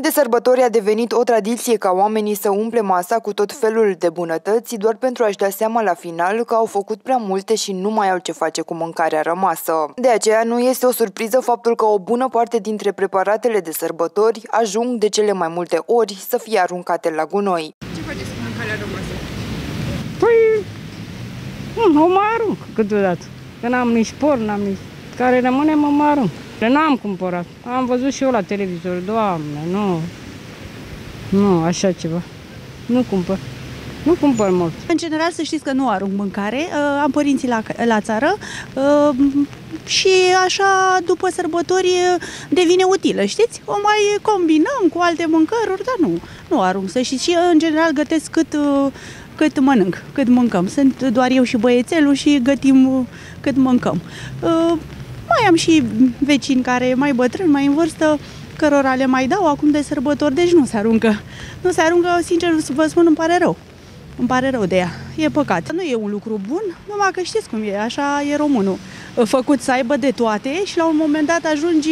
De sărbători a devenit o tradiție ca oamenii să umple masa cu tot felul de bunătăți, doar pentru a-și da seama la final că au făcut prea multe și nu mai au ce face cu mâncarea rămasă. De aceea nu este o surpriză faptul că o bună parte dintre preparatele de sărbători ajung de cele mai multe ori să fie aruncate la gunoi. Ce faceți cu mâncarea rămasă? Păi, nu, o mai arunc câteodată. Că n-am nici porc, n-am nici... Care rămâne, mă mai arunc. N-am cumpărat. Am văzut și eu la televizor. Doamne, nu. Nu, așa ceva. Nu cumpăr. Nu cumpăr mult. În general, să știți că nu arunc mâncare. Uh, am părinții la, la țară uh, și așa, după sărbători, uh, devine utilă, știți? O mai combinăm cu alte mâncăruri, dar nu, nu arunc. Să știți, și în general gătesc cât, cât mănânc, cât mâncăm. Sunt doar eu și băiețelul și gătim cât mâncăm. Mai am și vecini care mai bătrâni, mai în vârstă, cărora le mai dau acum de sărbători, deci nu se aruncă. Nu se aruncă, sincer vă spun, îmi pare rău. Îmi pare rău de ea. E păcat. Nu e un lucru bun, numai că știți cum e, așa e românul. Făcut să aibă de toate și la un moment dat ajungi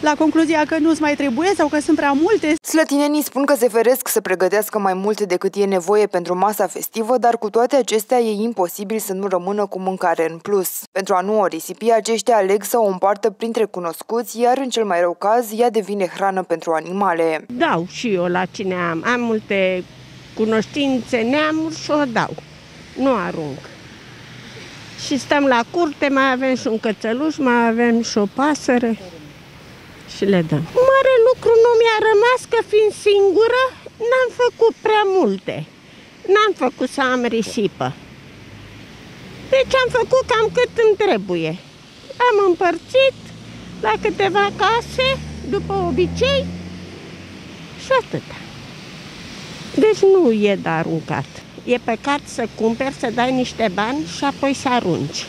la concluzia că nu-ți mai trebuie sau că sunt prea multe. Slătinenii spun că se feresc să pregătească mai mult decât e nevoie pentru masa festivă, dar cu toate acestea e imposibil să nu rămână cu mâncare în plus. Pentru a nu o risipi, aceștia aleg să o împartă printre cunoscuți, iar în cel mai rău caz, ea devine hrană pentru animale. Dau și eu la cine am. Am multe cunoștințe, neamuri și o dau. Nu arunc. Și stăm la curte, mai avem și un cățeluș, mai avem și o pasăre și le dăm. Mare lucru nu mi-a rămas că fiind singură, n-am făcut prea multe. N-am făcut să am risipă. Deci am făcut cam cât îmi trebuie. Am împărțit la câteva case, după obicei, și atâta. Deci nu e de aruncat. E păcat să cumperi, să dai niște bani și apoi să arunci.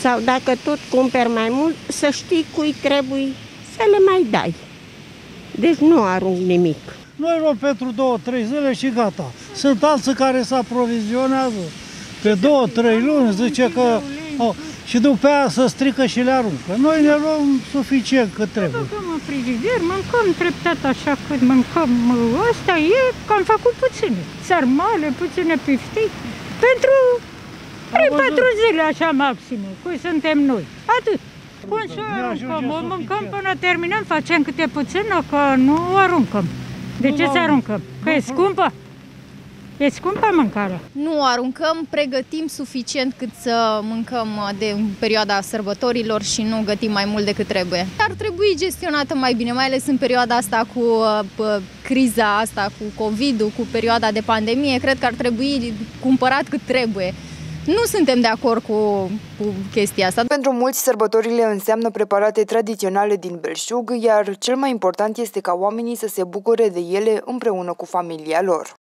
Sau dacă tot cumperi mai mult, să știi cui trebuie să le mai dai. Deci nu arunc nimic. Noi luăm pentru două, trei zile și gata. Sunt alții care se aprovizionează pe două, trei luni, zice că... Oh, și după aia să strică și le aruncă. Noi ne luăm suficient cât trebuie. Băgăm în frigider, mâncăm treptat așa cât mâncăm. Asta e că am făcut puține. Sarmale, puține piftii. Pentru 3-4 zile așa maxim, cui suntem noi. Atât. Cum să aruncăm? O mâncăm până terminăm, facem câte puțină, că nu aruncăm. De ce să aruncăm? Că e scumpă? E scumpă mâncarea. Nu aruncăm, pregătim suficient cât să mâncăm de perioada sărbătorilor și nu gătim mai mult decât trebuie. Ar trebui gestionată mai bine, mai ales în perioada asta cu uh, criza asta, cu COVID-ul, cu perioada de pandemie. Cred că ar trebui cumpărat cât trebuie. Nu suntem de acord cu, cu chestia asta. Pentru mulți, sărbătorile înseamnă preparate tradiționale din belșug, iar cel mai important este ca oamenii să se bucure de ele împreună cu familia lor.